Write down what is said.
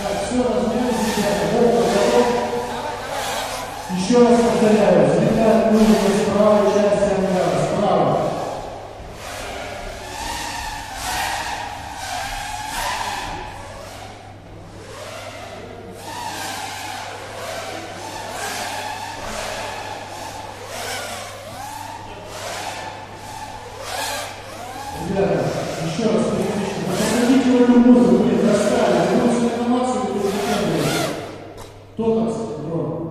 все, размяли себя. Вот, готов. Еще раз повторяю, взлетать нужно с правой части ангара, справа. Ребята, еще раз переключите. Посмотрите эту музыку, todas Roma.